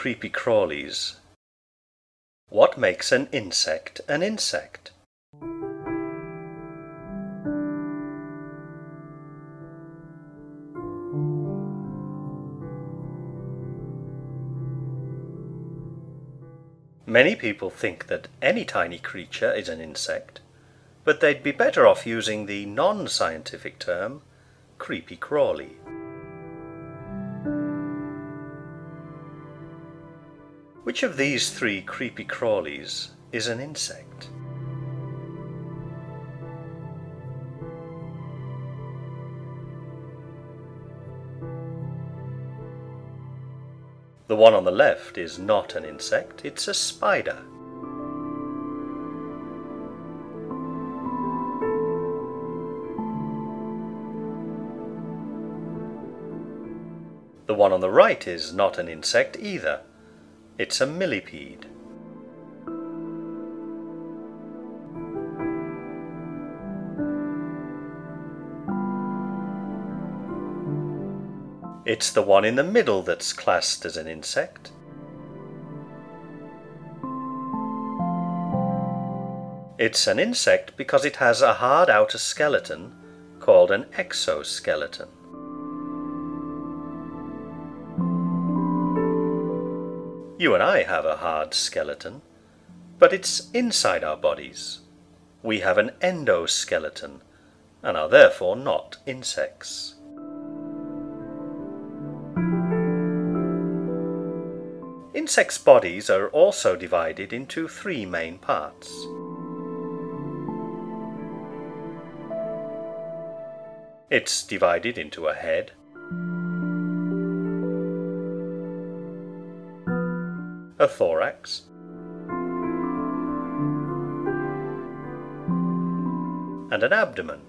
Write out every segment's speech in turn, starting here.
creepy crawlies. What makes an insect an insect? Many people think that any tiny creature is an insect, but they'd be better off using the non-scientific term creepy crawly. Which of these three creepy crawlies is an insect? The one on the left is not an insect, it's a spider. The one on the right is not an insect either. It's a millipede. It's the one in the middle that's classed as an insect. It's an insect because it has a hard outer skeleton called an exoskeleton. You and I have a hard skeleton, but it's inside our bodies. We have an endoskeleton and are therefore not insects. Insects' bodies are also divided into three main parts. It's divided into a head, a thorax, and an abdomen.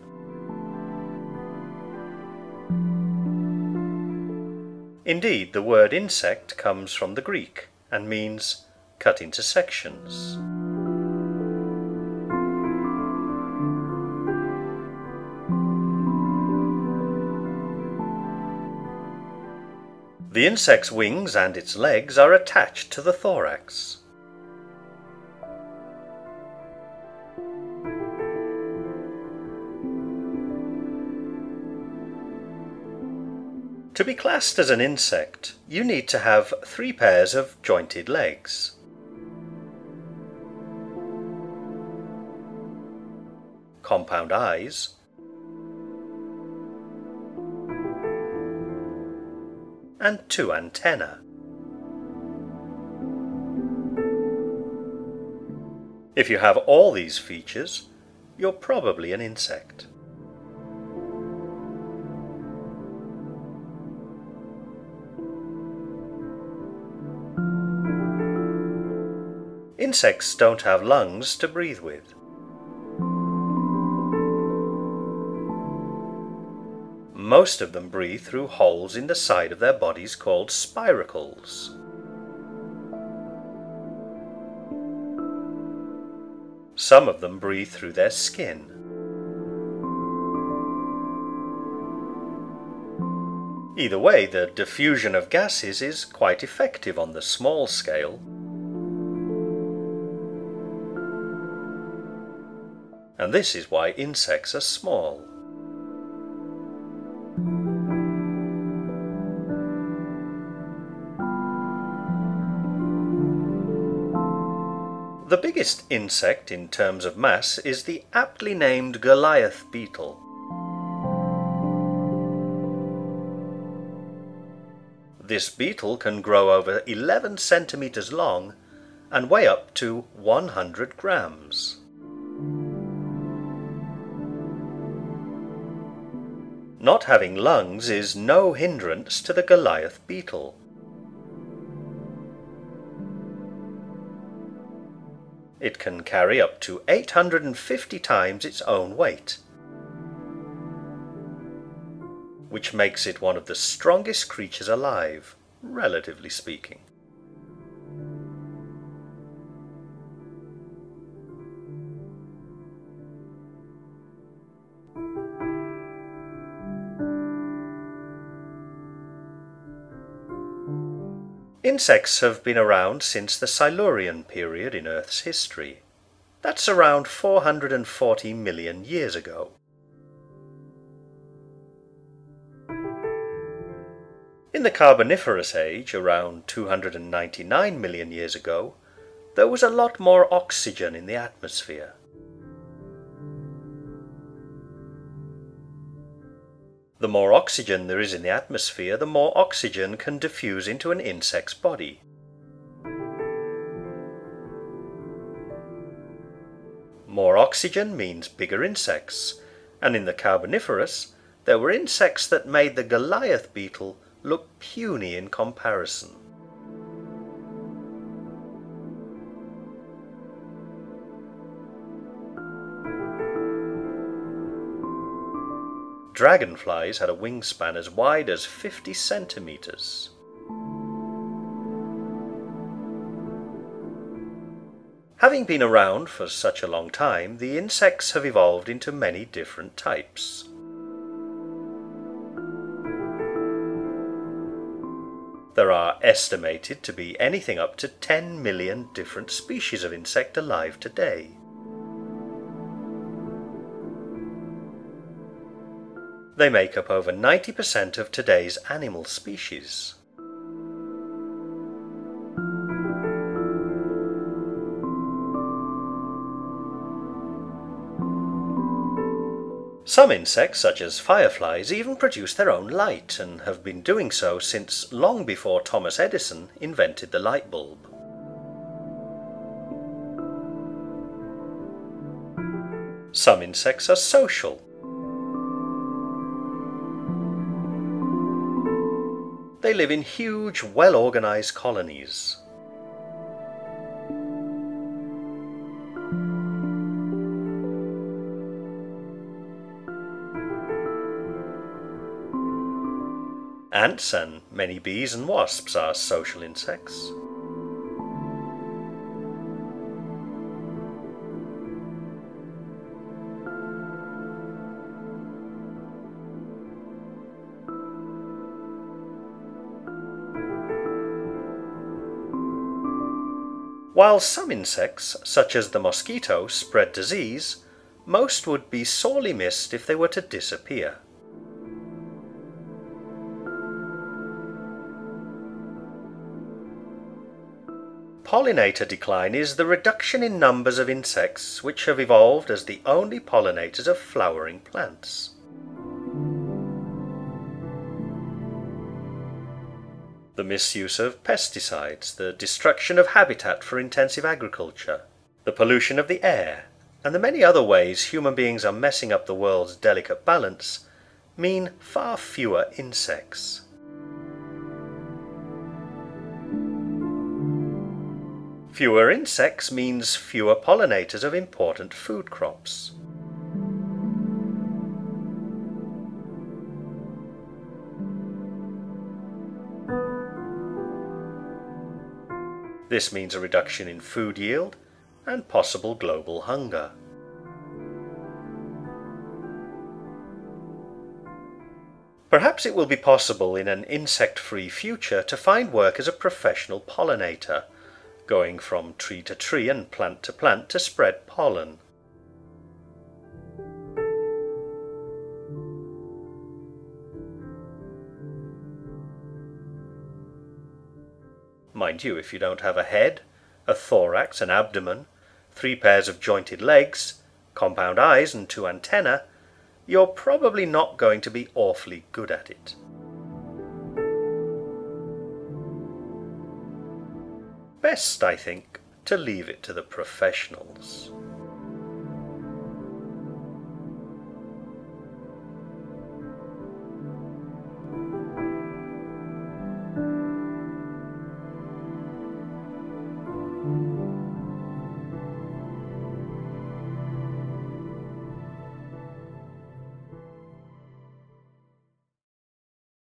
Indeed, the word insect comes from the Greek and means cut into sections. The insect's wings and its legs are attached to the thorax. To be classed as an insect, you need to have three pairs of jointed legs. Compound eyes, and two antennae. If you have all these features, you're probably an insect. Insects don't have lungs to breathe with. Most of them breathe through holes in the side of their bodies called spiracles. Some of them breathe through their skin. Either way, the diffusion of gases is quite effective on the small scale. And this is why insects are small. The biggest insect in terms of mass is the aptly named Goliath beetle. This beetle can grow over 11 centimeters long and weigh up to 100 grams. Not having lungs is no hindrance to the Goliath beetle. It can carry up to 850 times its own weight, which makes it one of the strongest creatures alive, relatively speaking. Insects have been around since the Silurian period in Earth's history. That's around 440 million years ago. In the Carboniferous age, around 299 million years ago, there was a lot more oxygen in the atmosphere. The more oxygen there is in the atmosphere, the more oxygen can diffuse into an insect's body. More oxygen means bigger insects, and in the Carboniferous there were insects that made the Goliath beetle look puny in comparison. Dragonflies had a wingspan as wide as 50 centimeters. Having been around for such a long time, the insects have evolved into many different types. There are estimated to be anything up to 10 million different species of insect alive today. They make up over 90% of today's animal species. Some insects, such as fireflies, even produce their own light and have been doing so since long before Thomas Edison invented the light bulb. Some insects are social They live in huge, well-organized colonies. Ants and many bees and wasps are social insects. While some insects, such as the mosquito, spread disease, most would be sorely missed if they were to disappear. Pollinator decline is the reduction in numbers of insects which have evolved as the only pollinators of flowering plants. The misuse of pesticides, the destruction of habitat for intensive agriculture, the pollution of the air, and the many other ways human beings are messing up the world's delicate balance mean far fewer insects. Fewer insects means fewer pollinators of important food crops. This means a reduction in food yield and possible global hunger. Perhaps it will be possible in an insect-free future to find work as a professional pollinator, going from tree to tree and plant to plant to spread pollen. Mind you, if you don't have a head, a thorax, an abdomen, three pairs of jointed legs, compound eyes and two antennae, you're probably not going to be awfully good at it. Best, I think, to leave it to the professionals.